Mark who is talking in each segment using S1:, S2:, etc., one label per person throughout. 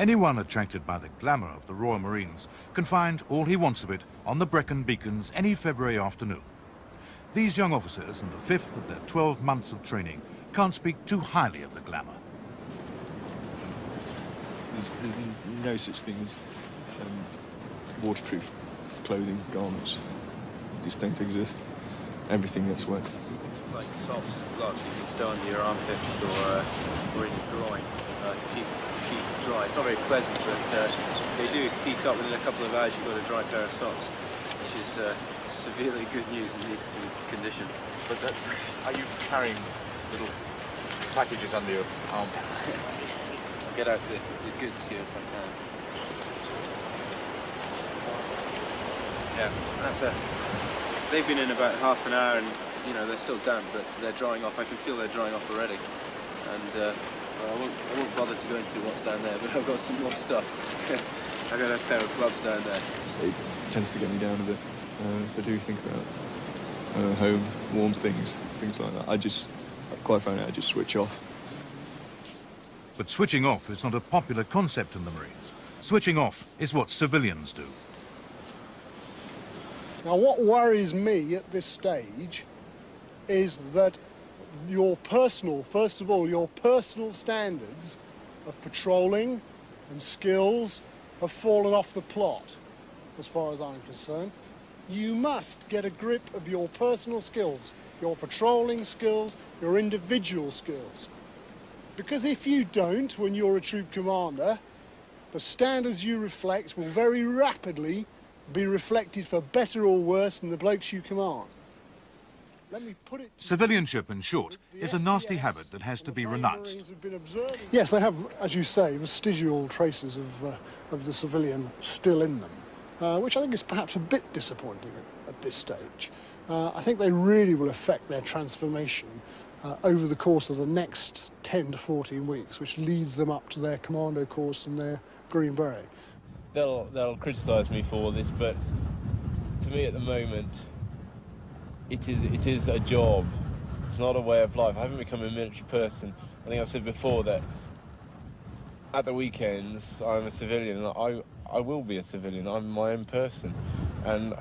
S1: Anyone attracted by the glamour of the Royal Marines can find all he wants of it on the Brecon Beacons any February afternoon. These young officers, in the fifth of their 12 months of training, can't speak too highly of the glamour.
S2: There's, there's no such thing as um, waterproof clothing, garments. They just don't exist. Everything gets wet.
S3: It's like socks and gloves you can stow under your armpits or, uh, or in your groin uh, to keep to keep dry. It's not very pleasant, but uh, they do heat up within a couple of hours. You've got a dry pair of socks, which is uh, severely good news in these two conditions.
S4: But that, are you carrying little packages under your arm?
S3: Get out the, the goods here if I can. Yeah, that's a. They've been in about half an hour, and you know they're still damp, but they're drying off. I can feel they're drying off already, and uh, well, I, won't, I won't bother to go into what's down there. But I've got some more stuff. I've got a pair of gloves down there.
S2: It tends to get me down a bit. Uh, if I do think about uh, home, warm things, things like that, I just, quite frankly, I just switch off.
S1: But switching off is not a popular concept in the Marines. Switching off is what civilians do.
S5: Now, what worries me at this stage is that your personal, first of all, your personal standards of patrolling and skills have fallen off the plot, as far as I'm concerned. You must get a grip of your personal skills, your patrolling skills, your individual skills. Because if you don't, when you're a troop commander, the standards you reflect will very rapidly be reflected for better or worse than the blokes you command. Let me put it
S1: Civilianship, in short, is a nasty habit that has to be renounced.
S5: Yes, they have, as you say, vestigial traces of, uh, of the civilian still in them, uh, which I think is perhaps a bit disappointing at, at this stage. Uh, I think they really will affect their transformation uh, over the course of the next 10 to 14 weeks, which leads them up to their commando course and their Green Beret.
S6: They'll, they'll criticise me for this, but to me at the moment, it is, it is a job. It's not a way of life. I haven't become a military person. I think I've said before that at the weekends I'm a civilian. I, I will be a civilian. I'm my own person. And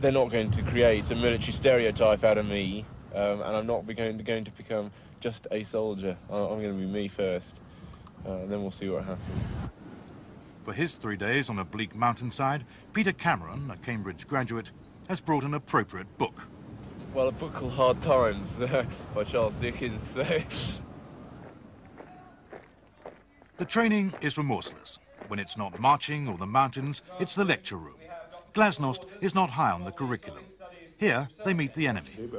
S6: they're not going to create a military stereotype out of me, um, and I'm not going to, going to become just a soldier. I'm, going to be me first, uh, and then we'll see what happens.
S1: For his three days on a bleak mountainside, Peter Cameron, a Cambridge graduate, has brought an appropriate book.
S6: Well, a book called Hard Times by Charles Dickens.
S1: The training is remorseless. When it's not marching or the mountains, it's the lecture room. Glasnost is not high on the curriculum. Here, they meet the enemy.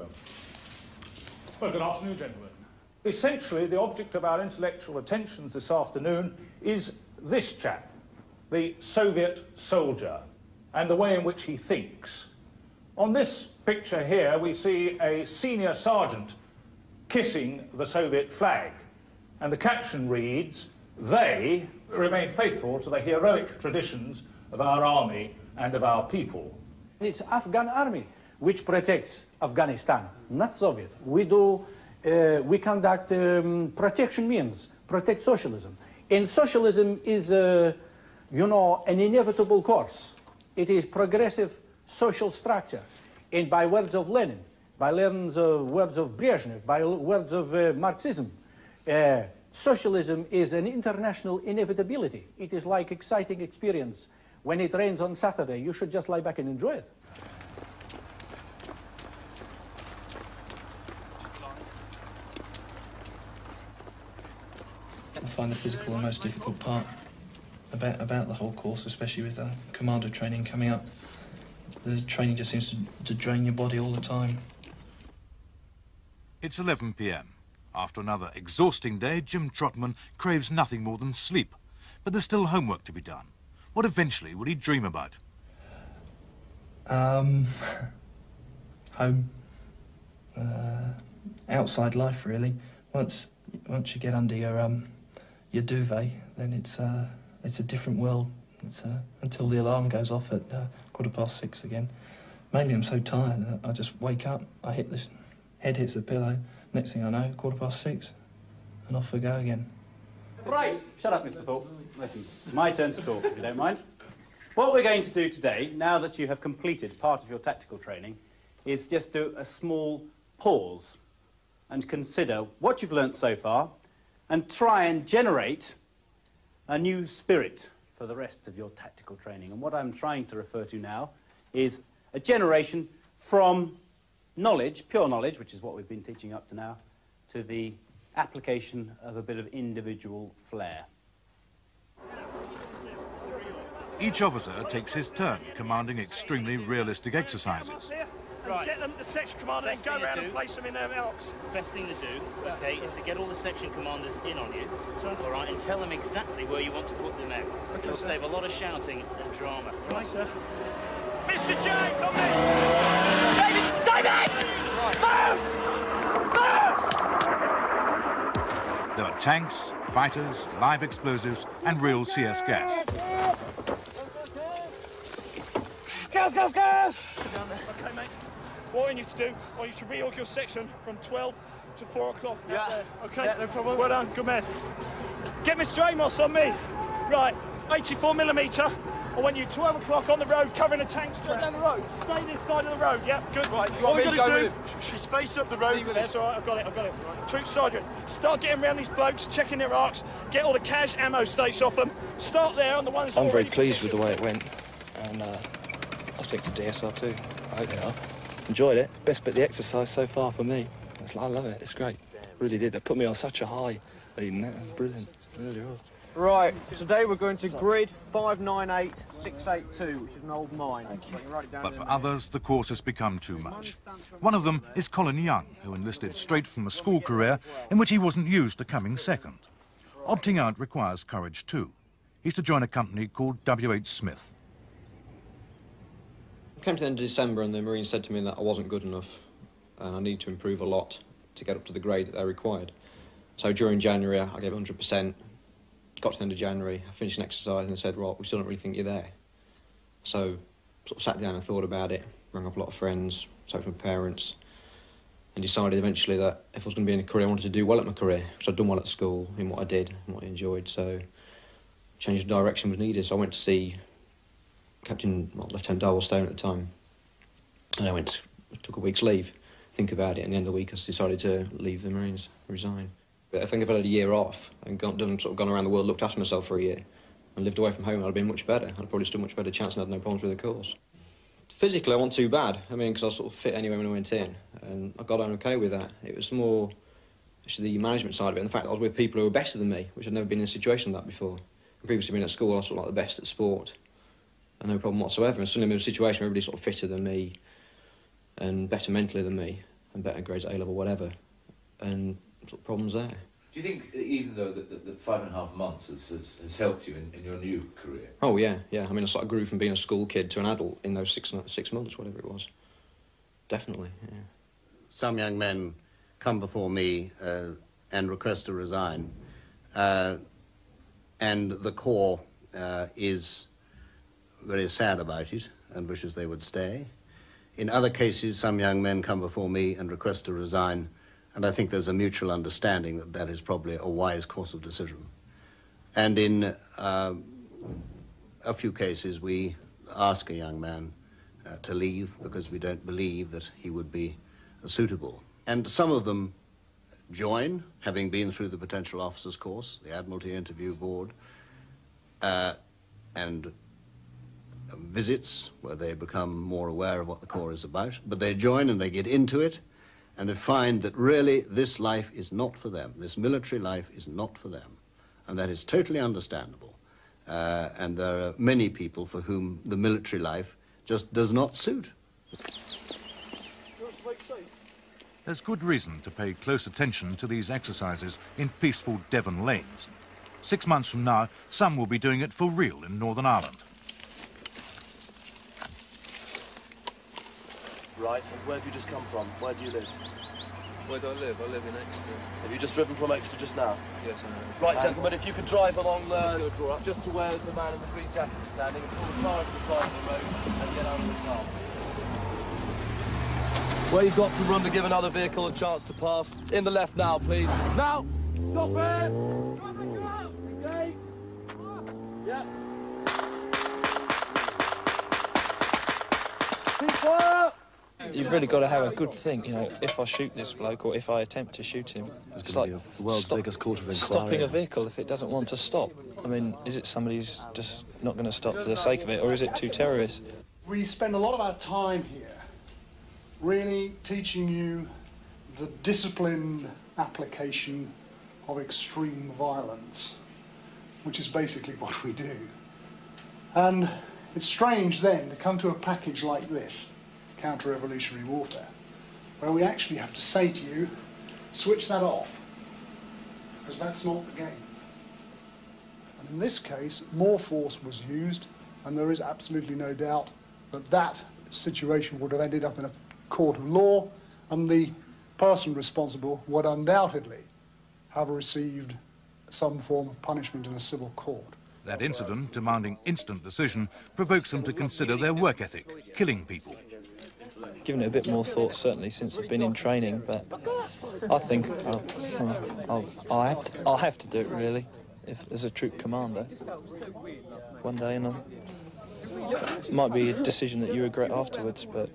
S7: Well, good afternoon, gentlemen. Essentially, the object of our intellectual attentions this afternoon is this chap, the Soviet soldier, and the way in which he thinks. On this picture here, we see a senior sergeant kissing the Soviet flag, and the caption reads, They remain faithful to the heroic traditions of our army and of our people.
S8: It's Afghan army which protects Afghanistan, not Soviet. We do, uh, we conduct um, protection means, protect socialism. And socialism is, uh, you know, an inevitable course. It is progressive social structure. And by words of Lenin, by Lenin's uh, words of Brezhnev, by words of uh, Marxism, uh, socialism is an international inevitability. It is like exciting experience. When it rains on Saturday, you should just lie back and enjoy it.
S9: I find the physical the most difficult part about about the whole course, especially with uh, commando training coming up. The training just seems to, to drain your body all the time.
S1: It's 11 p.m. After another exhausting day, Jim Trotman craves nothing more than sleep. But there's still homework to be done. What eventually will he dream about?
S9: Um, home, uh, outside life, really. Once once you get under your um, your duvet, then it's uh, it's a different world. It's, uh, until the alarm goes off at uh, quarter past six again. Mainly, I'm so tired. I just wake up. I hit the head hits the pillow. Next thing I know, quarter past six, and off we go again.
S8: Right, shut up, Mr. Thorpe. Listen, it's my turn to talk, if you don't mind. What we're going to do today, now that you have completed part of your tactical training, is just do a small pause and consider what you've learnt so far and try and generate a new spirit for the rest of your tactical training. And what I'm trying to refer to now is a generation from knowledge, pure knowledge, which is what we've been teaching up to now, to the application of a bit of individual flair.
S1: Each officer takes his turn commanding extremely realistic exercises.
S10: Right. Get them the section commander and go around and place them in their marks.
S11: Best thing to do, okay, is to get all the section commanders in on you, all right, and tell them exactly where you want to put them out.
S10: Okay,
S11: It'll
S10: sir.
S11: save a lot of shouting and drama.
S10: Right, sir. Mr. J, come in! David! David! Move! Move!
S1: There are tanks, fighters, live explosives, and real CS gas.
S10: Gas, gas, gas! Down there. Okay, mate. What I need to do, I want you to reorg your section from 12 to 4 o'clock. Yeah. Okay? Yeah, no problem. Well done, good man. Get Mr. Amos on me. Right, 84 millimetre. I want you 12 o'clock on the road covering a tank strap. down the road. Stay this side of the road, yeah? Good. Right,
S12: you
S10: All
S12: want
S10: we
S12: me to
S10: gotta
S12: go
S10: do,
S12: with
S10: she's face up the road. That's all right, I've got it, I've got it. Right. Troop sergeant, start getting around these blokes, checking their arcs, get all the cash ammo states off them. Start there on the ones
S13: I'm very
S10: already
S13: pleased with the way it went, and uh, I think the DSR too. I hope they are. Enjoyed it. Best bit of the exercise so far for me. It's- I love it. It's great. Really did. They put me on such a high. Leading that. Brilliant. It really was.
S14: Right, today we're going to grid 598682, which is an old mine. Thank you. Write down
S1: But for
S14: there.
S1: others, the course has become too much. One of them is Colin Young, who enlisted straight from a school career in which he wasn't used to coming second. Opting out requires courage too. He's to join a company called W.H. Smith.
S15: Came to the end of December and the Marines said to me that I wasn't good enough and I need to improve a lot to get up to the grade that they required. So during January, I gave 100%. Got to the end of January, I finished an exercise and they said, well, we still don't really think you're there. So sort of sat down and thought about it, rang up a lot of friends, spoke to my parents, and decided eventually that if I was going to be in a career, I wanted to do well at my career, because I'd done well at school in what I did and what I enjoyed. So change of direction was needed. So I went to see Captain well, Lieutenant Darwell Stone at the time, and I went, took a week's leave, think about it, and the end of the week I decided to leave the Marines, resign. But I think if I'd had a year off and gone, done, sort of gone around the world, looked after myself for a year, and lived away from home, I'd have been much better. I'd probably stood a much better chance and had no problems with the course. Physically, I wasn't too bad. I mean, because I was sort of fit anyway when I went in, and I got on okay with that. It was more actually the management side of it, and the fact that I was with people who were better than me, which I'd never been in a situation like that before. And previously been at school, I was sort of like the best at sport, and no problem whatsoever. And suddenly I'm in a situation where everybody's sort of fitter than me, and better mentally than me, and better grades at A level, whatever, and sort of problems there.
S4: Do you think, even though that, that, that five and a half months has, has, has helped you in, in your new career?
S15: Oh yeah, yeah. I mean, I sort of grew from being a school kid to an adult in those six six months, whatever it was. Definitely, yeah.
S16: Some young men come before me uh, and request to resign, uh, and the Corps uh, is very sad about it and wishes they would stay. In other cases, some young men come before me and request to resign, and I think there's a mutual understanding that that is probably a wise course of decision. And in uh, a few cases, we ask a young man uh, to leave because we don't believe that he would be uh, suitable. And some of them join, having been through the potential officers course, the Admiralty Interview Board, uh, and visits where they become more aware of what the Corps is about. But they join and they get into it, and they find that really this life is not for them. This military life is not for them. And that is totally understandable. Uh, and there are many people for whom the military life just does not suit.
S1: There's good reason to pay close attention to these exercises in peaceful Devon lanes. Six months from now, some will be doing it for real in Northern Ireland.
S17: right? And where have you just come from? Where do you live?
S18: Where do I live? I live in Exeter.
S17: Have you just driven from Exeter just now?
S18: Yes, I have.
S17: Right,
S18: and
S17: gentlemen, if you could drive along the...
S18: just, up.
S17: just to where the man in the green jacket is standing, pull the car to the side of the road and get out of the car. Where you've got to run to give another vehicle a chance to pass. In the left now, please. Now! Stop it! Engage! Yep. Keep quiet!
S13: You've really got to have a good think, you know, if I shoot this bloke or if I attempt to shoot him.
S19: It's
S13: It's like
S19: be the world's
S13: stop-
S19: biggest court of inquiry.
S13: stopping a vehicle if it doesn't want to stop. I mean, is it somebody who's just not going to stop for the sake of it, or is it two terrorists?
S5: We spend a lot of our time here really teaching you the disciplined application of extreme violence, which is basically what we do. And it's strange then to come to a package like this, counter-revolutionary warfare, where we actually have to say to you, switch that off, because that's not the game. And in this case, more force was used, and there is absolutely no doubt that that situation would have ended up in a court of law, and the person responsible would undoubtedly have received some form of punishment in a civil court.
S1: That incident, demanding instant decision, provokes them to consider their work ethic, killing people.
S13: Given it a bit more thought, certainly, since I've been in training, but I think I'll, I'll, I'll, have, to, I'll have to do it, really, if as a troop commander. One day, and it might be a decision that you regret afterwards, but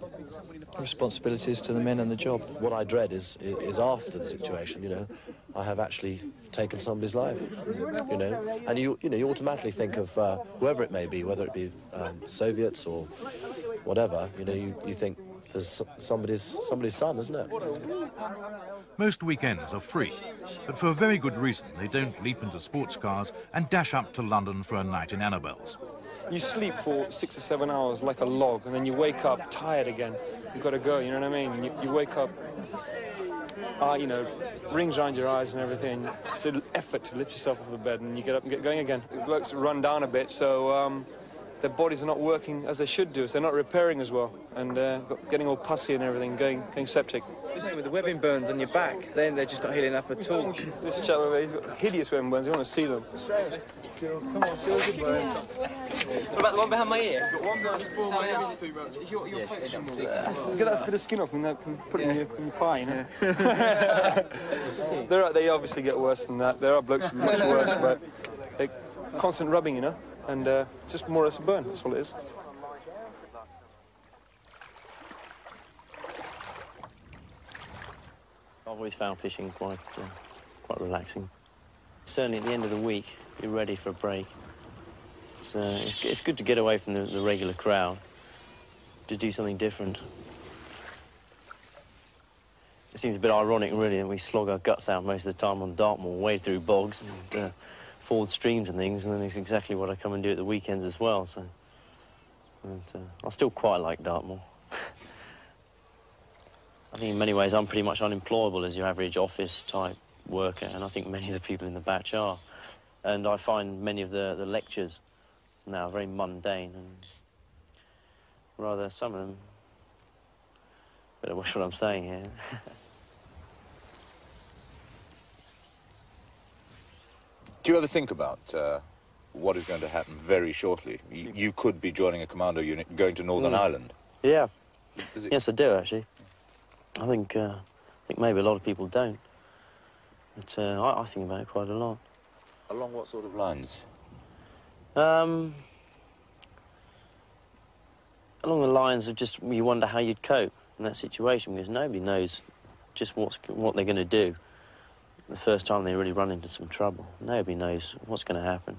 S13: responsibilities to the men and the job.
S19: What I dread is is after the situation. You know, I have actually taken somebody's life. You know, and you you know you automatically think of uh, whoever it may be, whether it be um, Soviets or whatever. You know, you, you think there's somebody's somebody's son, isn't it?
S1: Most weekends are free, but for a very good reason they don't leap into sports cars and dash up to London for a night in Annabel's.
S10: You sleep for six or seven hours like a log, and then you wake up tired again. You've gotta go, you know what I mean? You, you wake up, uh, you know, rings around your eyes and everything. It's an effort to lift yourself off the bed, and you get up and get going again. The blokes run down a bit, so um, their bodies are not working as they should do, so they're not repairing as well, and uh, getting all pussy and everything, going, going septic.
S20: Listen, with the webbing burns on your back, then they're just not healing up at all.
S10: This chap over there, he's got hideous webbing burns. You want to see them?
S20: Come on, feel good burns. What about the one behind my ear?
S10: Got one bit of
S20: Is your, your function
S10: Get that bit of skin off and that can put it in, your, in your pie, you know. there are, they obviously get worse than that. There are blokes much worse, but constant rubbing, you know, and uh, just more or less a burn. That's all it is.
S21: I've always found fishing quite, uh, quite relaxing. Certainly at the end of the week, you're ready for a break. It's, uh, it's, it's good to get away from the, the regular crowd, to do something different. It seems a bit ironic, really, that we slog our guts out most of the time on Dartmoor, wade through bogs and uh, ford streams and things, and then it's exactly what I come and do at the weekends as well, so... But, uh, I still quite like Dartmoor. I think in many ways I'm pretty much unemployable as your average office-type worker, and I think many of the people in the batch are. And I find many of the, the lectures now very mundane and rather some of them... Better watch what I'm saying here.
S4: Do you ever think about uh, what is going to happen very shortly? You, you could be joining a commando unit going to Northern
S21: Mm.
S4: Ireland.
S21: Yeah. Yes, I do actually. I think uh, I think maybe a lot of people don't, but uh, I, I think about it quite a lot.
S4: Along what sort of lines?
S21: Um, along the lines of just you wonder how you'd cope in that situation because nobody knows just what's what they're going to do the first time they really run into some trouble. Nobody knows what's going to happen,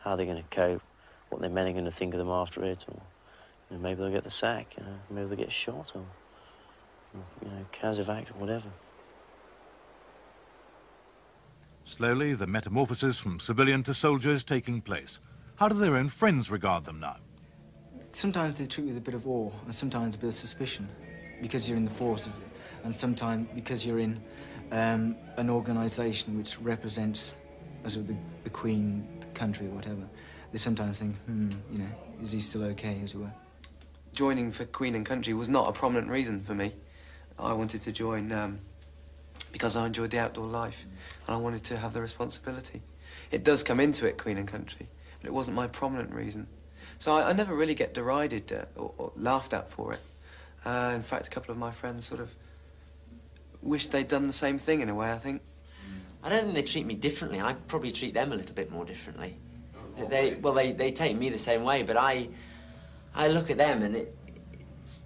S21: how they're going to cope, what their men are going to think of them after it, or you know, maybe they'll get the sack, you know, maybe they'll get shot, or you know, casevac, or whatever.
S1: Slowly, the metamorphosis from civilian to soldier is taking place. How do their own friends regard them now?
S22: Sometimes they treat you with a bit of awe, and sometimes a bit of suspicion, because you're in the forces, and sometimes because you're in um, an organisation which represents as of the, the Queen, the country, whatever. They sometimes think, hmm, you know, is he still okay, as it were?
S23: Joining for Queen and Country was not a prominent reason for me. I wanted to join um, because I enjoyed the outdoor life and I wanted to have the responsibility. It does come into it, Queen and Country, but it wasn't my prominent reason. So I, I never really get derided uh, or, or laughed at for it. Uh, in fact, a couple of my friends sort of wished they'd done the same thing in a way, I think.
S24: I don't think they treat me differently. I probably treat them a little bit more differently. They well, they, they take me the same way, but I I look at them and it, it's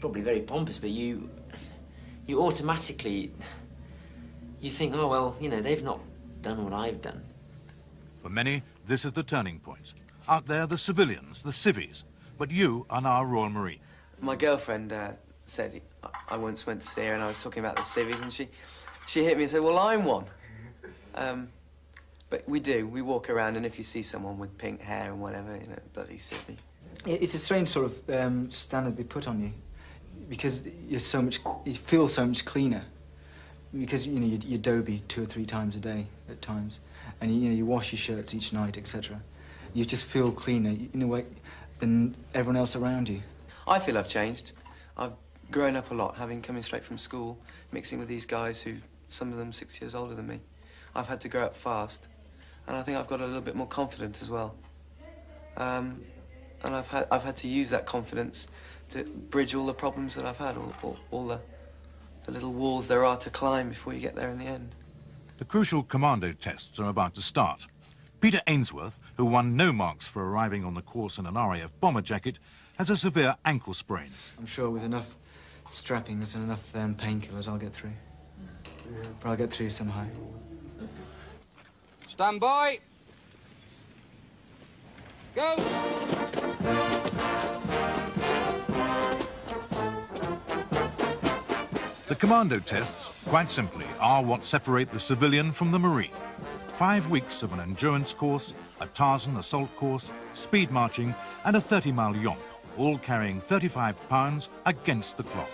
S24: probably very pompous, but you, you automatically, you think, oh well, you know, they've not done what I've done.
S1: For many, this is the turning point. Out there, the civilians, the civvies. But you are now Royal Marine.
S23: My girlfriend uh, said I- once went to see her and I was talking about the civvies and she, she hit me and said, well, I'm one. Um, but we do. We walk around and if you see someone with pink hair and whatever, you know, bloody civvy.
S22: It's a strange sort of um, standard they put on you because you're so much, you feel so much cleaner because you know you, you dobie two or three times a day at times, and you, you know you wash your shirts each night, etc. You just feel cleaner in a way than everyone else around you.
S23: I feel I've changed. I've grown up a lot, having coming straight from school, mixing with these guys who, some of them six years older than me. I've had to grow up fast, and I think I've got a little bit more confidence as well. Um, and I've had, I've had to use that confidence to bridge all the problems that I've had, all, all, all the, the little walls there are to climb before you get there in the end.
S1: The crucial commando tests are about to start. Peter Ainsworth, who won no marks for arriving on the course in an RAF bomber jacket, has a severe ankle sprain.
S22: I'm sure with enough strappings and enough um, painkillers, I'll get through. But I'll get through somehow.
S25: Stand by. Go.
S1: The commando tests, quite simply, are what separate the civilian from the Marine. Five weeks of an endurance course, a Tarzan assault course, speed marching, and a 30-mile yomp, all carrying 35 pounds against the clock.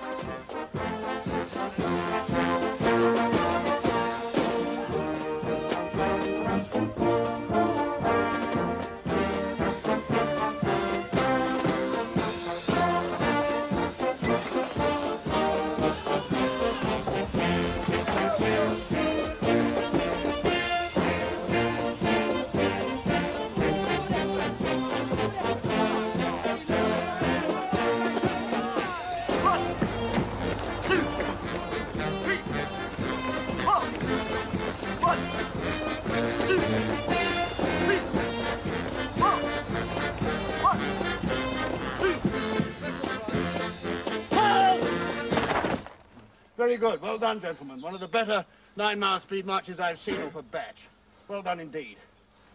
S26: Good. Well done, gentlemen. One of the better nine-mile speed marches I've seen off a batch. Well done indeed.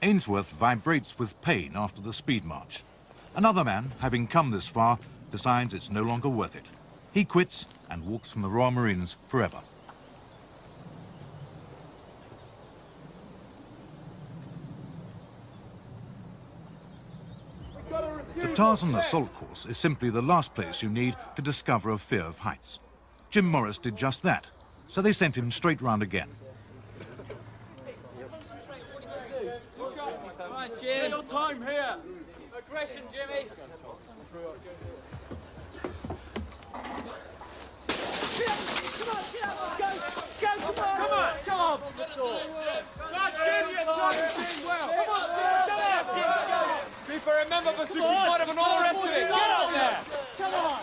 S1: Ainsworth vibrates with pain after the speed march. Another man, having come this far, decides it's no longer worth it. He quits and walks from the Royal Marines forever. The Tarzan Assault Course is simply the last place you need to discover a fear of heights. Jim Morris did just that, so they sent him straight round again.
S25: Little time here. Aggression, Jimmy. Remember for super bottom and all the rest of it. Get out there.
S27: Come on.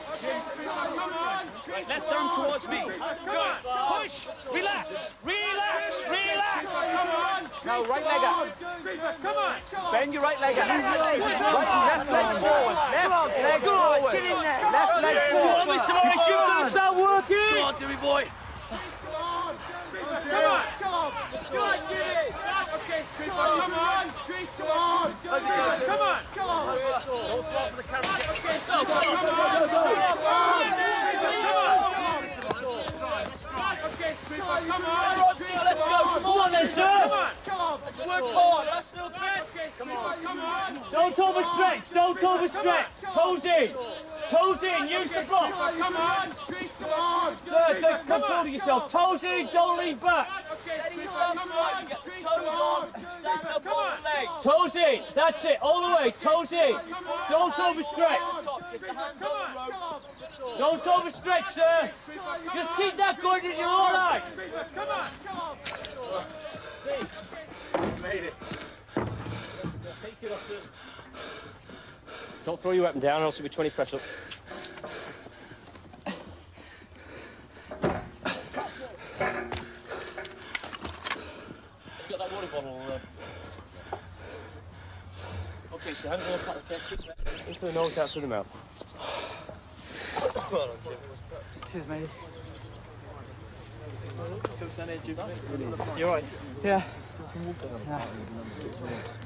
S27: Come on.
S11: Left arm towards me.
S27: Come on.
S11: Push. Relax. Relax. Relax.
S27: Come on.
S25: Now, right leg up.
S27: Come on.
S25: Bend your right leg up. Right left leg forward. Left leg forward.
S27: Get in there.
S25: Left leg forward.
S27: Come on, Mr. Morris, you've got to start working.
S25: Come on, Jimmy boy.
S27: Come on. Come on. Come on, get it. Okay, Squeeze, come on. Squeeze, come on. Come on. Come on. Come on.
S25: Don't stop for the camera.
S27: Okay, Squeeze, come on. Come on. Come on.
S25: Come then, sir.
S27: Come on. Come on.
S25: Work hard. That's still good.
S27: Come on. Come on.
S25: Don't overstretch. Don't overstretch. Toes in. Toes in. Use the block.
S27: Come on. Come on.
S25: Sir, don't control yourself. Toes in. Don't lean back.
S27: Get yourself straight. Get the toes on. Stand up on the legs.
S25: Toes in. That's it. All the way. Toes in. Don't overstretch. Don't overstretch, sir. Just keep that going and you're all right.
S27: Come on. Come on.
S26: Made it.
S25: Don't throw your weapon down or else it'll be 20 press up. Got that water bottle. Uh... The test. Into the nose, out through the mouth.
S28: Cheers, mate.
S14: You alright?
S28: Yeah.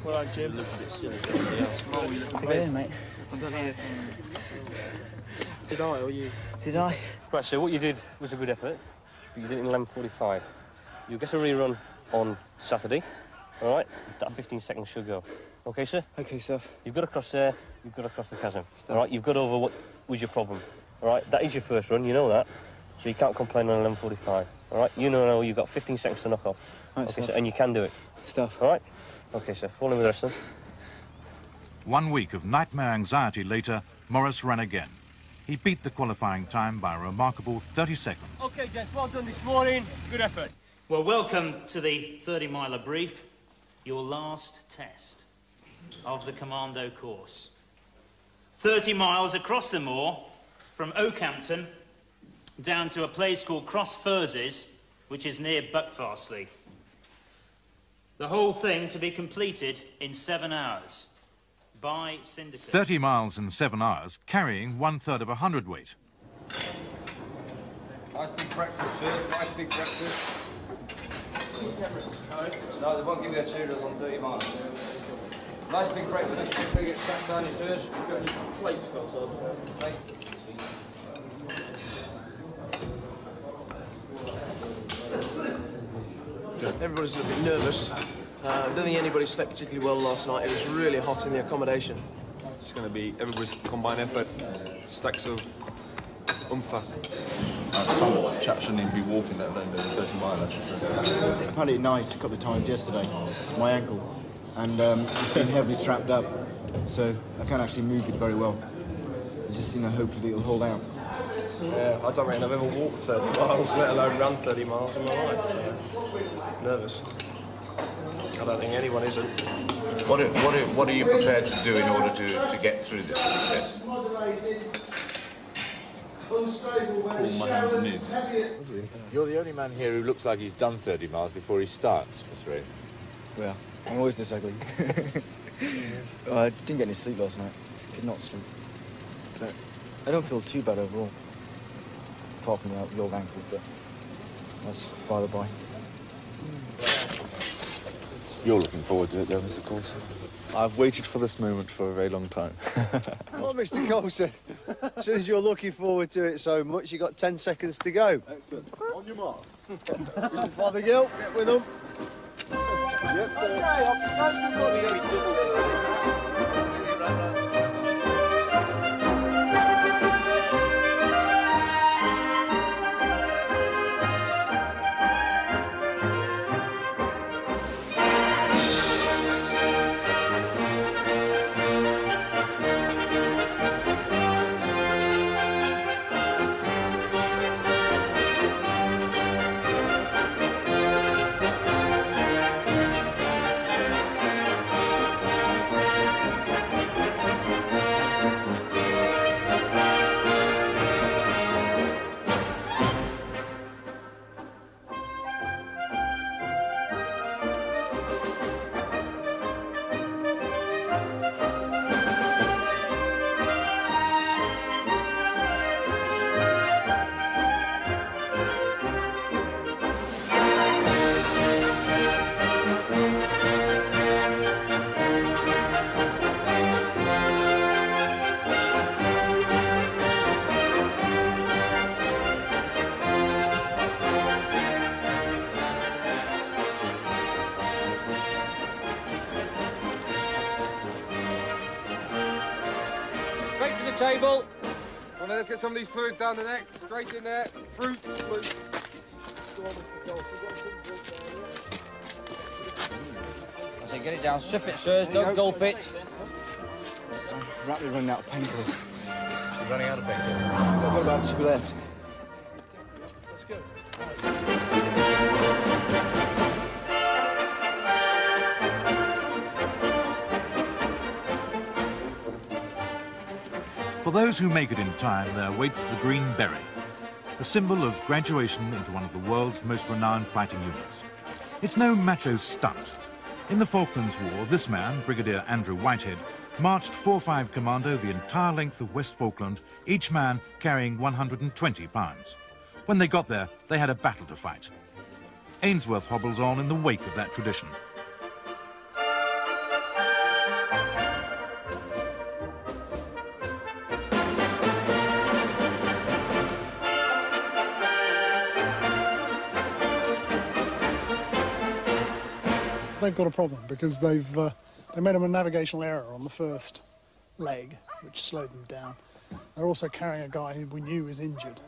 S14: Well done, Jim.
S28: Get in, mate. I'm done here.
S14: Did I or you?
S28: Did I?
S29: Right, so what you did was a good effort, but you did it in 11.45. You'll get a rerun on Saturday, all right? That 15 seconds should go. Okay, sir?
S28: Okay, sir.
S29: You've got to cross there, you've got to cross the chasm, all right? You've got over what was your problem, all right? That is your first run, you know that, so you can't complain on 11.45, all right? You know now you've got 15 seconds to knock off.
S28: Right,
S29: okay,
S28: sir.
S29: sir, and you can do it.
S28: Stuff.
S29: All right? Okay, sir, fall in with the rest of them.
S1: One week of nightmare anxiety later, Morris ran again. He beat the qualifying time by a remarkable 30 seconds.
S14: Okay, gents, well done this morning. Good effort.
S11: Well, welcome to the 30 miler brief, your last test of the commando course. 30 miles across the moor from Okehampton down to a place called Cross Furzes, which is near Buckfastleigh. The whole thing to be completed in seven hours by Syndicate.
S1: 30 miles in seven hours, carrying one third of a hundredweight.
S30: Nice big breakfast, sir. Nice big breakfast. No, they won't give you a cereals on 30 miles. Nice big breakfast. Make sure you get sat down, you sirs. You've got your plates got on. Thanks.
S17: Everybody's a little bit nervous. Uh, I don't think anybody slept particularly well last night. It was really hot in the accommodation.
S10: It's going to be everybody's combined effort. Stacks of umpha.
S4: Uh, some chap shouldn't even be walking, let alone doing a 30 miler.
S28: I've had it nice a couple of times yesterday, my ankle, and um, it's been heavily strapped up, so I can't actually move it very well. I just, you know, hopefully it'll hold out.
S17: Yeah, I don't reckon I've ever walked 30 miles, let alone run 30 miles in my life. Nervous. I don't think anyone isn't.
S4: What are, what, are, what are you prepared to do in order to, to get through this success?
S26: Pull
S4: my hands and knees. You're the only man here who looks like he's done 30 miles before he starts, Mr. Ray.
S28: Well, I'm always this ugly. I didn't get any sleep last night. Just could not sleep. But I don't feel too bad overall. Apart from the, the old ankle, but that's by the by.
S4: You're looking forward to it, though, Mr. Coulson.
S31: I've waited for this moment for a very long time.
S32: Well, Mr. Coulson, since you're looking forward to it so much, you've got 10 seconds to go.
S26: Excellent. On your marks.
S32: Mr. Fothergill, get with them.
S30: 혼자 옆까지 더 위험 있어도 괜찮아요. Get some of these fluids down the neck. Straight in there. Fruit, fruit.
S29: I say get it down, sip it, sirs, don't gulp it.
S28: I'm rapidly running out of painkillers.
S4: You're running out of painkillers?
S28: I've got about two left.
S30: Let's go.
S1: For those who make it in time, there waits the Green Beret, a symbol of graduation into one of the world's most renowned fighting units. It's no macho stunt. In the Falklands War, this man, Brigadier Andrew Whitehead, marched 4-5 Commando the entire length of West Falkland, each man carrying 120 pounds. When they got there, they had a battle to fight. Ainsworth hobbles on in the wake of that tradition.
S5: They've got a problem because they've uh, they made a navigational error on the first leg, which slowed them down. They're also carrying a guy who we knew is injured,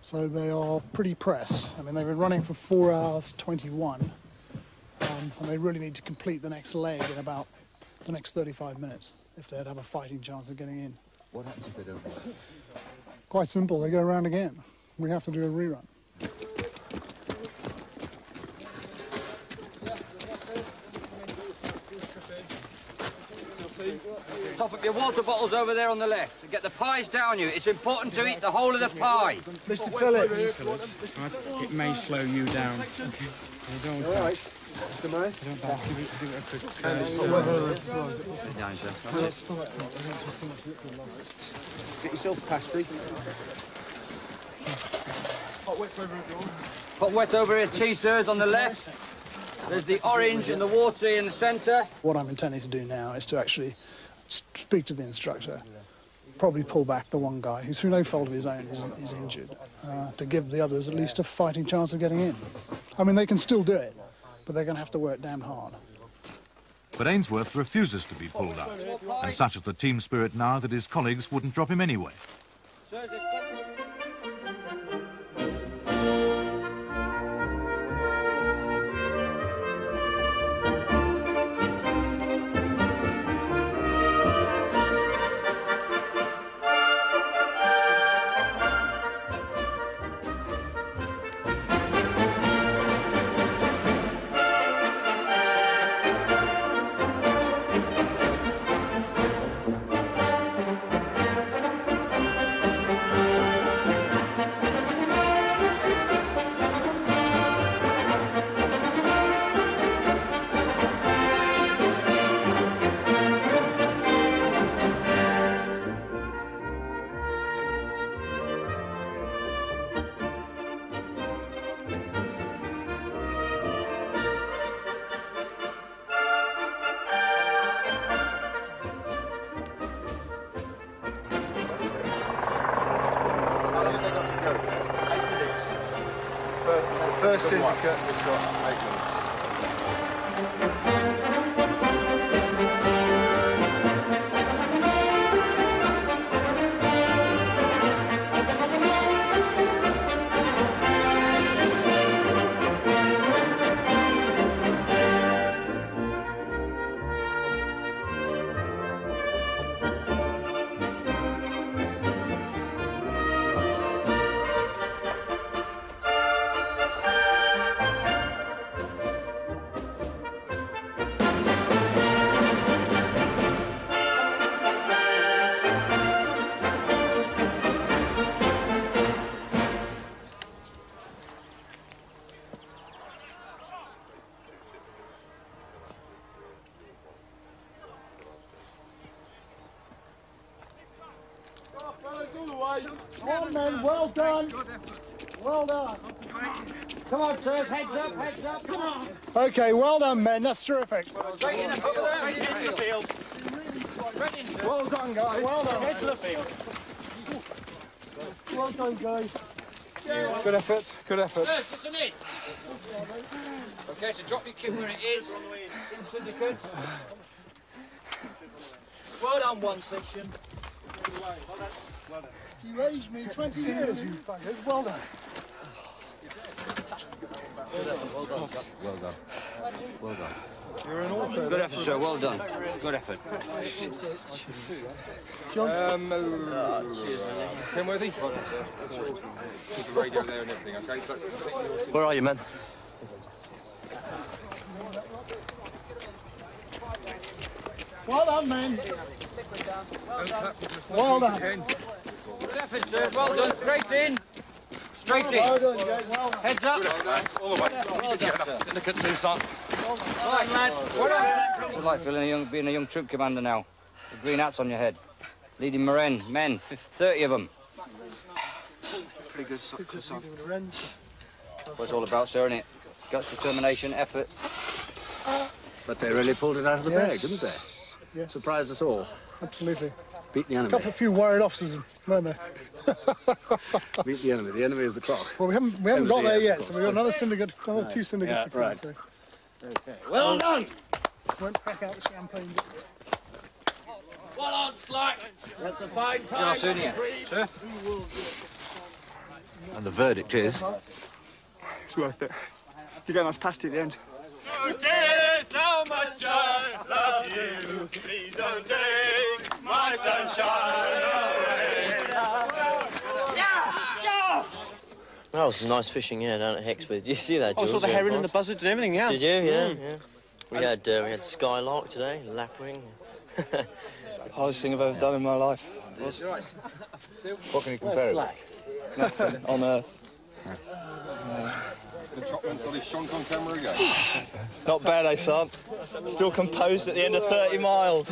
S5: so they are pretty pressed. I mean, they've been running for four hours 21, um, and they really need to complete the next leg in about the next 35 minutes if they'd have a fighting chance of getting in.
S4: What happens if they don't?
S5: Quite simple. They go around again. We have to do a rerun.
S30: Top up your water bottles over there on the left. And get the pies down you. It's important to eat the whole of the pie.
S5: Mr. Phillips.
S33: It may slow you down. You don't
S32: All right. Mr. Morris.
S33: Don't give it, give it a quick.
S32: Uh,
S30: Sit down, sir.
S32: Get yourself pasty.
S30: Hot wet over here, tea, sirs, on the left. There's the orange and the water in the centre.
S5: What I'm intending to do now is to actually s- speak to the instructor, probably pull back the one guy who, through no fault of his own, is, is injured, uh, to give the others at least a fighting chance of getting in. I mean, they can still do it, but they're going to have to work damn hard.
S1: But Ainsworth refuses to be pulled out, and such is the team spirit now that his colleagues wouldn't drop him anyway.
S32: Syndicate
S5: done, men. That's terrific.
S30: Straight in, over there, straight into the field.
S5: Well done, guys. Well done.
S30: Head to the field.
S5: Well done, guys.
S32: Good effort. Good effort.
S30: Sirs, listen in. Okay, so drop your kit where it is. In syndicate.
S5: Well done, one section. You aged me 20 years, you buggers. Well done.
S4: Well done. Well done. Well done.
S32: You're an auto.
S30: Good effort, sir, well done. Good effort.
S10: Um, uh, Kenworthy? Keep the radio there and everything, okay?
S21: Where are you, man?
S5: Well done, men. Well done.
S30: Good effort, sir, well done. Straight in. Straight in.
S5: Well done, guys. Well done.
S30: Heads up.
S10: All the way.
S30: Well done.
S10: Syndicate two, son.
S30: Right, lads. Well done.
S25: What's it like feeling a young, being a young troop commander now?
S30: The green hats on your head. Leading Marin, men, fif- 30 of them.
S22: Pretty good, so, son.
S30: What it's all about, sir, isn't it? Guts, determination, effort.
S34: But they really pulled it out of the
S5: Yes.
S34: bag, didn't they?
S5: Yes.
S34: Surprised us all.
S5: Absolutely.
S34: Beat the
S5: A
S34: enemy.
S5: couple of few worried officers, weren't there?
S34: Beat the enemy. The enemy is the clock.
S5: Well, we haven't we haven't got there yet,
S34: of
S5: so we've got another syndicate, another
S34: Right.
S5: two syndicates
S34: Yeah,
S5: to come.
S34: right.
S5: So.
S34: Okay.
S26: Well um, done.
S5: Won't crack out the champagne. just-
S26: Well on, Slack. That's a fine time.
S30: not soon here, sir.
S34: And the verdict is.
S35: It's worth it. You're getting us past it at the end.
S27: Don't taste how much I love you. Please don't take my sunshine away. Yeah! Yeah!
S21: That was some nice fishing, yeah, down at Hexford. Did you see that,
S10: Oh, I saw the
S21: Yeah,
S10: heron and the buzzards and everything, yeah.
S21: Did you? Yeah,
S10: Mm.
S21: yeah. We had uh, we had skylark today, lapwing.
S35: Hardest thing I've ever done in my life.
S4: What can you compare it with?
S35: Nothing on earth.
S36: The chopman's got his shunk on camera again.
S35: Not bad, eh, son? Still composed at the end of 30 miles.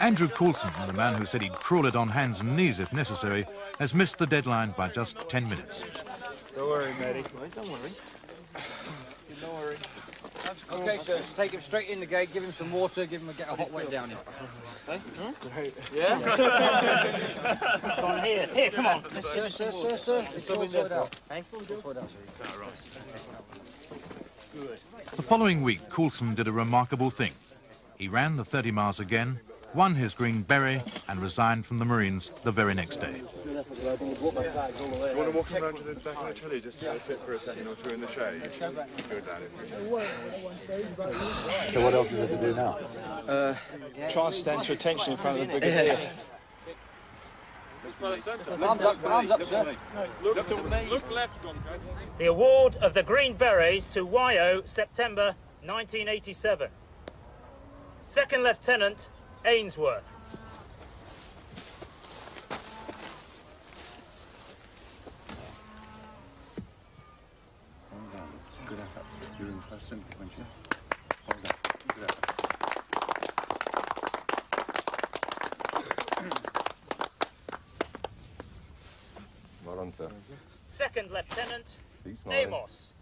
S1: Andrew Coulson, the man who said he'd crawl it on hands and knees if necessary, has missed the deadline by just 10 minutes.
S35: Don't worry, Matty.
S30: Don't worry. Don't worry. Okay, sir, just take him straight in the gate, give him some water, give him a get a hot wet down him. Okay? Yeah?
S11: Go on, here, here, come on.
S30: Let's go, sir, sir, sir. Let's all sort it out. Hey? All sort it out, sir.
S1: The following week, Coulson did a remarkable thing. He ran the 30 miles again, won his green beret, and resigned from the Marines the very next day.
S36: You want to walk around to the back of the trolley just to sit for a second or two in the shade? Go down it.
S34: So what else is there to do now?
S35: Uh, try and stand to attention in front of the brigadier.
S30: Arms up, arms up, sir.
S27: Look, to me. Look left, Gone,
S11: The award of the Green Berets to YO, September 1987. Second Lieutenant Ainsworth.
S36: Good effort. You're in first weren't you? Hold on. Good effort. Well done, sir.
S11: Second Lieutenant Amos.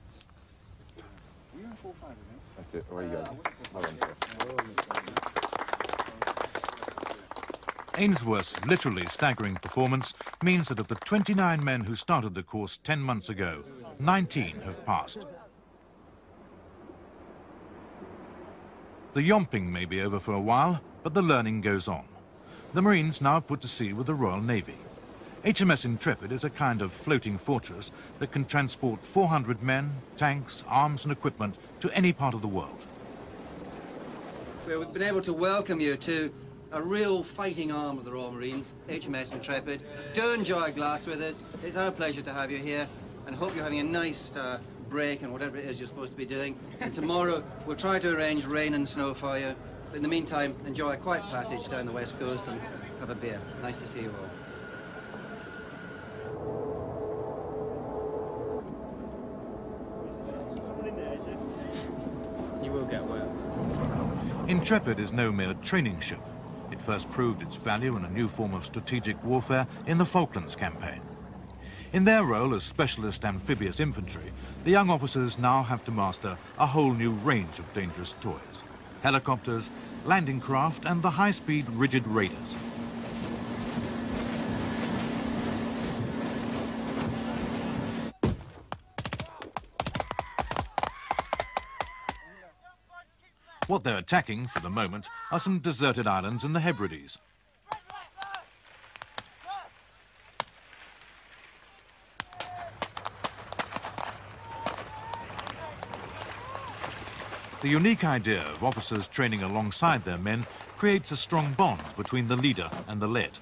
S36: That's it. Away you go. Well done, sir.
S1: Ainsworth's literally staggering performance means that of the 29 men who started the course 10 months ago, 19 have passed. The yomping may be over for a while, but the learning goes on. The Marines now put to sea with the Royal Navy. HMS Intrepid is a kind of floating fortress that can transport 400 men, tanks, arms and equipment to any part of the world.
S37: We've been able to welcome you to a real fighting arm of the Royal Marines, HMS Intrepid. Do enjoy a glass with us. It's our pleasure to have you here and hope you're having a nice uh, break and whatever it is you're supposed to be doing. And tomorrow we'll try to arrange rain and snow for you. But in the meantime, enjoy a quiet passage down the west coast and have a beer. Nice to see you all.
S33: You will get well.
S1: Intrepid is no mere training ship. First proved its value in a new form of strategic warfare in the Falklands campaign. In their role as specialist amphibious infantry, the young officers now have to master a whole new range of dangerous toys. Helicopters, landing craft and the high-speed rigid raiders. What they're attacking for the moment are some deserted islands in the Hebrides. The unique idea of officers training alongside their men creates a strong bond between the leader and the led.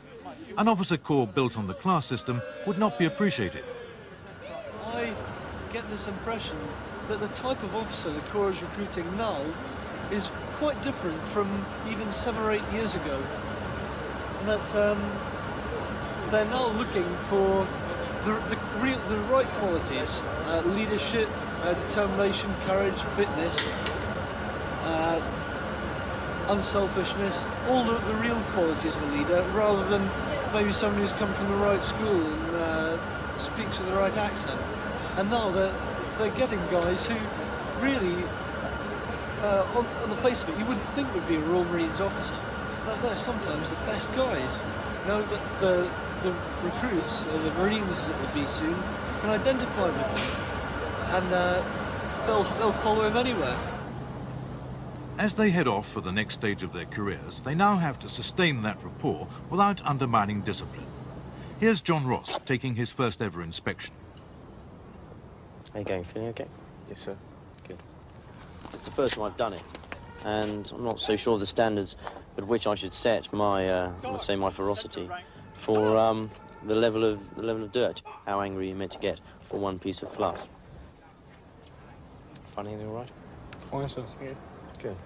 S1: An officer corps built on the class system would not be appreciated.
S38: I get this impression that the type of officer the Corps is recruiting now is quite different from even seven or eight years ago. And that um, they're now looking for the, the, real, the right qualities, uh, leadership, uh, determination, courage, fitness, uh, unselfishness, all the, the real qualities of a leader, rather than maybe someone who's come from the right school and uh, speaks with the right accent. And now they're, they're getting guys who really, uh, on, on the face of it, you wouldn't think would be a Royal Marines officer. But they're sometimes the best guys. You know, the, the, the recruits, or the Marines that will be soon, can identify with them. And uh, they'll, they'll follow him anywhere.
S1: As they head off for the next stage of their careers, they now have to sustain that rapport without undermining discipline. Here's John Ross taking his first ever inspection.
S21: How you going, Finny? Okay?
S14: Yes, sir.
S21: Good. It's the first time I've done it, and I'm not so sure of the standards at which I should set my, uh, let's say, my ferocity for um, the level of the level of dirt. How angry you're meant to get for one piece of fluff. Find anything all right?
S39: Fine, sir. Yeah.
S21: Good.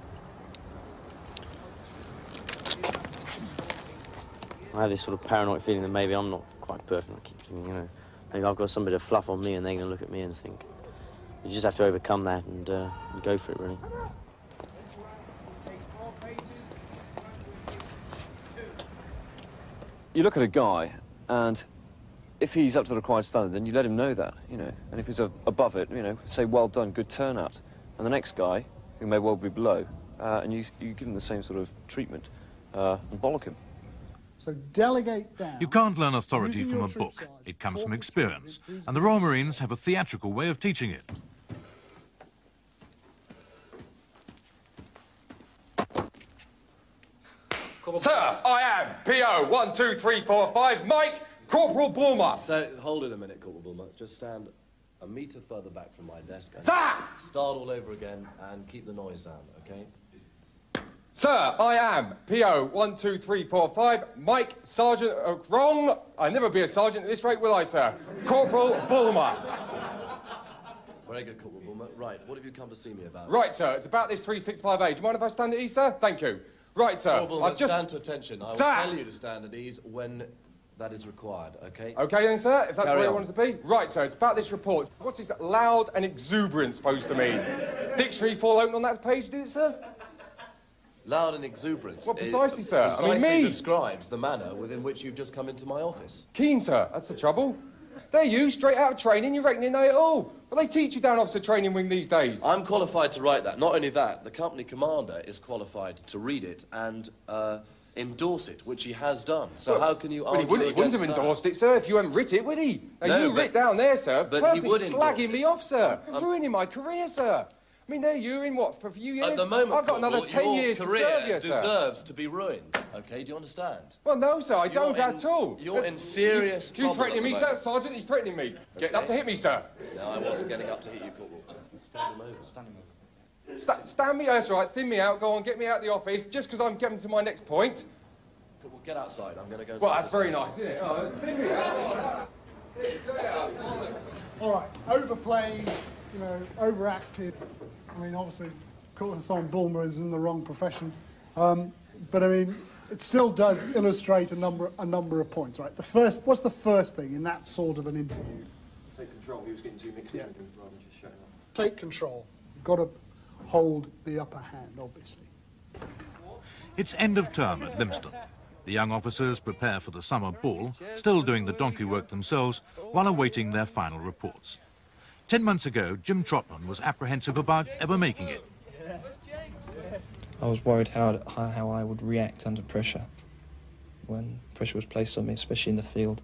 S21: I have this sort of paranoid feeling that maybe I'm not quite perfect. I keep thinking, you know, maybe I've got some bit of fluff on me and they're going to look at me and think. You just have to overcome that and, uh, and go for it, really.
S32: You look at a guy, and if he's up to the required standard, then you let him know that, you know. And if he's above it, you know, say, well done, good turnout. And the next guy, who may well be below, uh, and you, you give him the same sort of treatment, uh, and bollock him.
S5: So delegate down.
S1: You can't learn authority from a book.
S5: size,
S1: It comes from experience.
S5: experience,
S1: And the Royal Marines have a theatrical way of teaching it.
S40: Sir, I am PO 12345 Mike Corporal Bulmer.
S17: So, hold it a minute, Corporal Bulmer. Just stand a metre further back from my desk. and
S40: Sir!
S17: Start all over again and keep the noise down, okay?
S40: Sir, I am PO 12345 Mike Sergeant. Uh, wrong. I'll never be a sergeant at this rate, will I, sir? Corporal Bulmer.
S17: Very good, Corporal Bulmer. Right, what have you come to see me about?
S40: Right, sir. It's about this 365A. Do you mind if I stand at ease, sir? Thank you. Right, sir.
S17: Bulmer,
S40: I've just.
S17: stand to attention. I will tell you to stand at ease when that is required, okay?
S40: Okay then, sir, if that's
S17: Carry
S40: where you
S17: on.
S40: want us to be. Right, sir, it's about this report. What's this loud and exuberant supposed to mean? Dictionary fall open on that page, did it, sir?
S17: Loud and exuberant.
S40: Well, precisely, sir. I mean,
S17: precisely
S40: me.
S17: describes the manner within which you've just come into my office.
S40: Keen, sir, that's the trouble. They're you, straight out of training, you reckon you know it all. But they teach you down officer training wing these days.
S17: I'm qualified to write that. Not only that, the company commander is qualified to read it and uh, endorse it, which he has done. So
S40: Well,
S17: how can you
S40: well, he wouldn't, he wouldn't have
S17: against that?
S40: endorsed it, sir, if you hadn't writ it, would he? Now,
S17: No,
S40: you
S17: but-
S40: writ down there, sir,
S17: but he would
S40: slagging me off, sir.
S17: Um,
S40: ruining my career, sir. I mean, they're you in what, for a few years?
S17: At the moment,
S40: I've got another
S17: Corporal,
S40: 10
S17: your
S40: years to serve you, sir.
S17: deserves to be ruined. Okay, do you understand?
S40: Well, no, sir, I
S17: You're
S40: don't
S17: in-
S40: at all.
S17: you're in serious
S40: You
S17: trouble
S40: threatening
S17: at the
S40: me, sir. Sergeant? He's threatening me. Getting up to hit me, sir.
S17: No, I wasn't getting up to hit you, Corporal. Stand him over. Stand him over.
S40: Sta stand me, that's right, thin me out, go on, get me out of the office, just because I'm getting to my next point.
S17: Corporal, get outside. I'm going to go.
S40: Well, that's very nice, isn't it? Oh, thin me out.
S5: All right, overplayed, you know, overacted. I mean, obviously, Hassan Bulmer is in the wrong profession. Um, but I mean, it still does illustrate a number, a number of points, right? The first, what's the first thing in that sort of an interview?
S14: Take control. He was getting too mixed up with rather than just showing up.
S5: Take control. You've got to hold the upper hand, obviously.
S1: It's end of term at Lympstone. The young officers prepare for the summer ball, still doing the donkey work themselves, while awaiting their final reports. Ten months ago, Jim Trotman was apprehensive about ever making it.
S13: I was worried how, how how I would react under pressure when pressure was placed on me, especially in the field.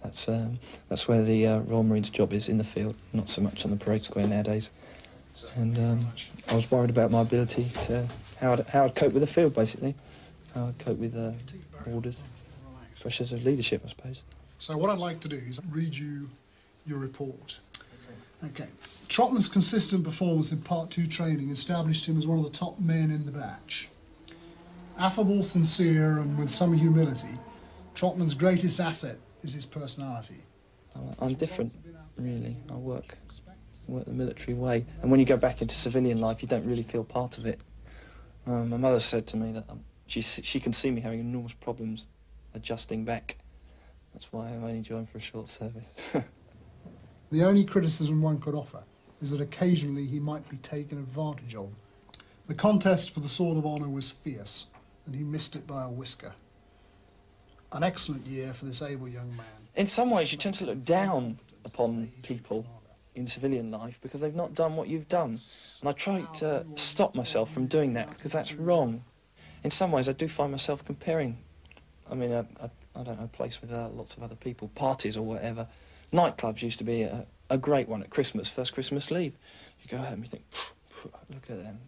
S13: That's um, that's where the uh, Royal Marines job is in the field, not so much on the parade square nowadays. And um, I was worried about my ability to how I'd, how I'd cope with the field, basically, how I'd cope with uh, orders, pressures of leadership, I suppose.
S5: So what I'd like to do is read you your report. Okay. Trotman's consistent performance in Part 2 training established him as one of the top men in the batch. Affable, sincere, and with some humility, Trotman's greatest asset is his personality.
S13: I'm- different, really. I work, work the military way, and when you go back into civilian life, you don't really feel part of it. Um, my mother said to me that um, she she can see me having enormous problems adjusting back. That's why I'm only joined for a short service.
S5: The only criticism one could offer is that occasionally he might be taken advantage of. The contest for the Sword of Honour was fierce, and he missed it by a whisker. An excellent year for this able young man.
S13: In some ways, you tend to look down upon people in civilian life because they've not done what you've done. And I try to stop myself from doing that because that's wrong. In some ways, I do find myself comparing. I mean, a, a, I don't know, a place with uh, lots of other people, parties or whatever. Nightclubs used to be a, a great one at Christmas, first Christmas leave. You go home, and you think, look at them,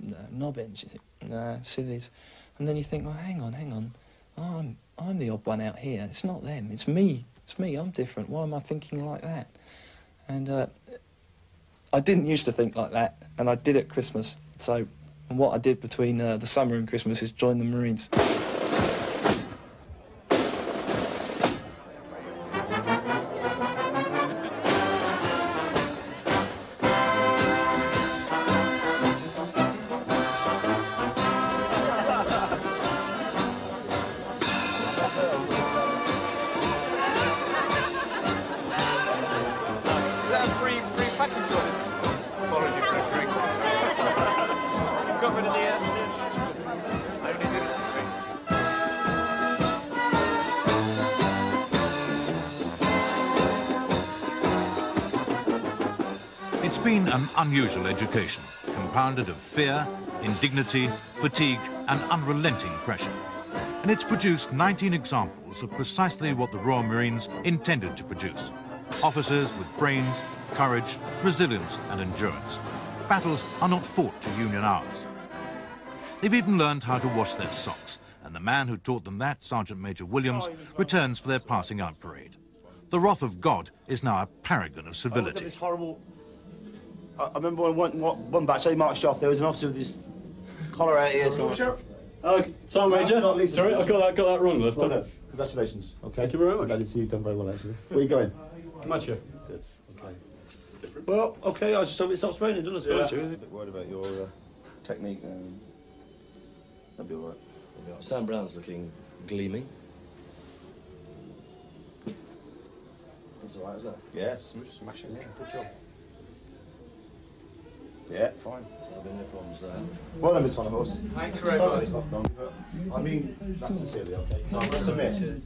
S13: no, nobbins. You think, no, sillies. And then you think, well, hang on, hang on. I'm, I'm the odd one out here. It's not them, it's me. It's me, I'm different. Why am I thinking like that? And uh, I didn't used to think like that, and I did at Christmas. So, what I did between uh, the summer and Christmas is join the Marines.
S1: Unusual education, compounded of fear, indignity, fatigue and unrelenting pressure. And it's produced 19 examples of precisely what the Royal Marines intended to produce. Officers with brains, courage, resilience and endurance. Battles are not fought to Union hours. They've even learned how to wash their socks, and the man who taught them that, Sergeant Major Williams, returns for their passing out parade. The wrath of God is now a paragon of civility.
S41: Oh, this horrible. I, I remember when one, one, one batch they marched off. There was an officer with his collar out here. So.
S42: Oh, sorry, Major.
S41: Not least-
S42: Sorry, I got that, got that wrong last
S41: Well
S42: time.
S41: done. Congratulations. Okay.
S42: Thank you very much.
S41: I'm glad to see you've done very well, actually. Where are you going?
S42: Matcha.
S41: Good. Okay. Well, okay. I just hope it stops raining, doesn't it?
S42: Yeah.
S41: A bit worried about your uh, technique. Um, that'll be all right.
S19: Sam Browne's looking gleaming. That's all right, isn't it?
S41: Yes. Smashing. Yeah. Good job. Yeah, fine.
S19: So there'll be no problems there.
S41: Well done, Miss Van Horse.
S19: Thanks very much.
S41: it's not long, but I mean that's sincerely, okay? So I must admit,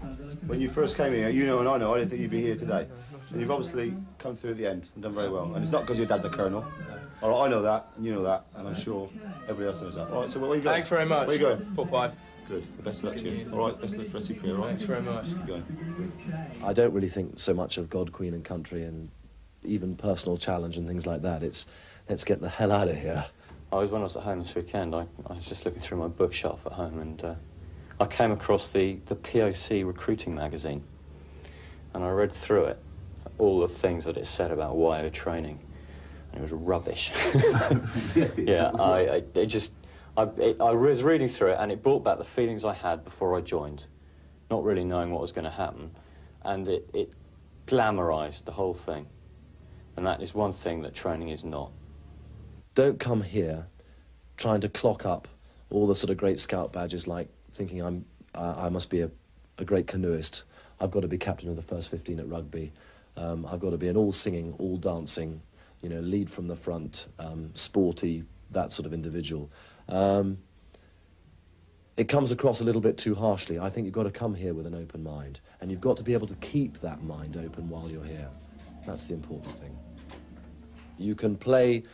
S41: when you first came here, you know and I know, I didn't think you'd be here today. And you've obviously come through at the end and done very well. And it's not because your dad's a colonel. All right, I know that, and you know that, and I'm sure everybody else knows that. All right, so where are you going?
S42: Thanks very much.
S41: Where are you going?
S42: Four five.
S41: Good. The best of luck to you. All right, best of luck for the rest of your career, all right?
S42: Thanks very much.
S41: Keep going.
S19: I don't really think so much of God, Queen, and country, and even personal challenge and things like that. It's let's get the hell out of here.
S43: I was when I was at home this weekend. I, I was just looking through my bookshelf at home, and uh, I came across the the POC recruiting magazine, and I read through it, all the things that it said about YO training, and it was rubbish. yeah, I, I it just I it, I was reading through it, and it brought back the feelings I had before I joined, not really knowing what was going to happen, and it it glamorized the whole thing, and that is one thing that training is not.
S19: Don't come here trying to clock up all the sort of great scout badges, like thinking I'm uh, I must be a, a great canoeist. I've got to be captain of the first 15 at rugby. Um, I've got to be an all singing, all dancing, you know, lead from the front, um, sporty, that sort of individual. Um, it comes across a little bit too harshly. I think you've got to come here with an open mind, and you've got to be able to keep that mind open while you're here. That's the important thing. You can play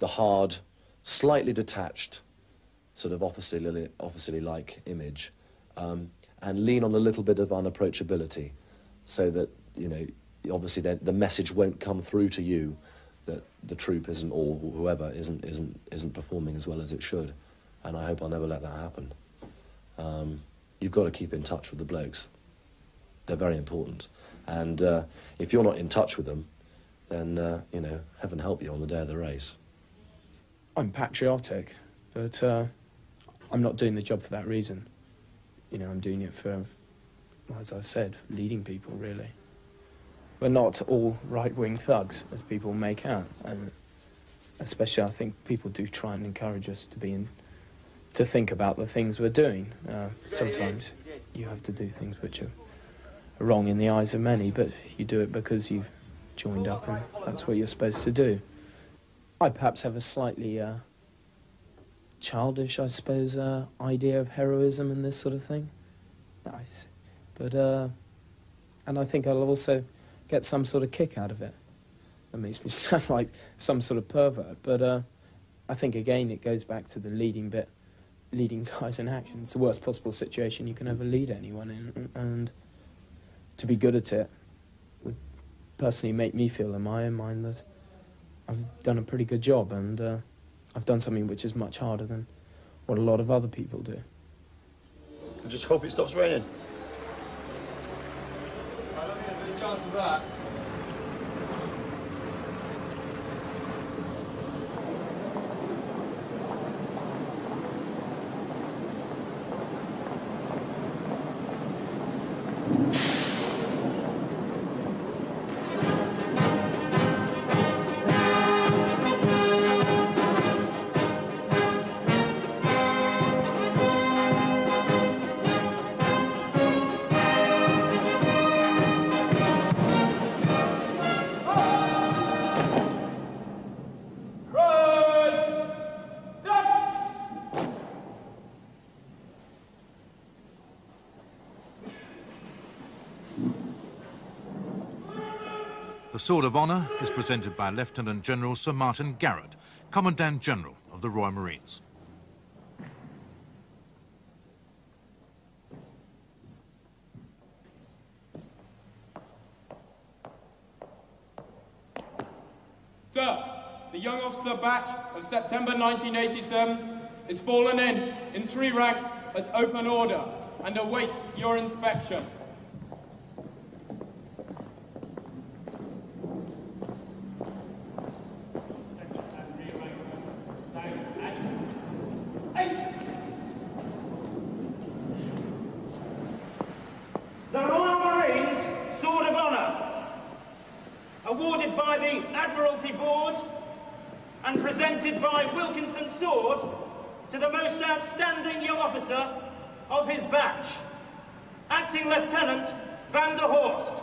S19: the hard, slightly detached, sort of officerly, officerly-like image, um, and lean on a little bit of unapproachability, so that you know, obviously, the, the message won't come through to you that the troop isn't, or whoever isn't, isn't, isn't performing as well as it should, and I hope I'll never let that happen. Um, you've got to keep in touch with the blokes. They're very important, and uh, if you're not in touch with them, then uh, you know, heaven help you on the day of the race.
S10: I'm patriotic, but uh, I'm not doing the job for that reason. You know, I'm doing it for, as I said, leading people, really. We're not all right-wing thugs, as people make out, and especially I think people do try and encourage us to be in, to think about the things we're doing. Uh, sometimes you have to do things which are wrong in the eyes of many, but you do it because you've joined up and that's what you're supposed to do. I perhaps have a slightly uh,
S44: childish, I suppose, uh, idea of heroism and this sort of thing. But, uh, and I think I'll also get some sort of kick out of it. That makes me sound like some sort of pervert, but uh, I think again it goes back to the leading bit, leading guys in action. It's the worst possible situation you can ever lead anyone in, and to be good at it would personally make me feel in my own mind that I've done a pretty good job and uh, I've done something which is much harder than what a lot of other people do.
S41: I just hope it stops raining.
S40: I don't think there's any chance of that.
S1: The Sword of Honour is presented by Lieutenant General Sir Martin Garrett, Commandant General of the Royal Marines.
S40: Sir, the young officer batch of September 1987 is fallen in in three ranks at open order and awaits your inspection.
S11: The Royal Marines Sword of Honour, awarded by the Admiralty Board and presented by Wilkinson Sword to the most outstanding young officer of his batch, Acting Lieutenant Van der Horst.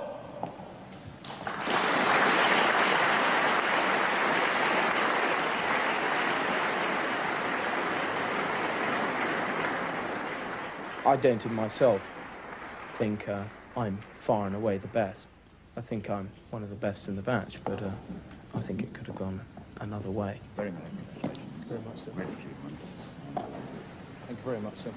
S44: I don't in myself think uh, I'm far and away the best. I think I'm one of the best in the batch, but uh, I think it could have gone another way.
S30: Very much.
S44: Very much so.
S30: Great achievement. Thank you very much, sir.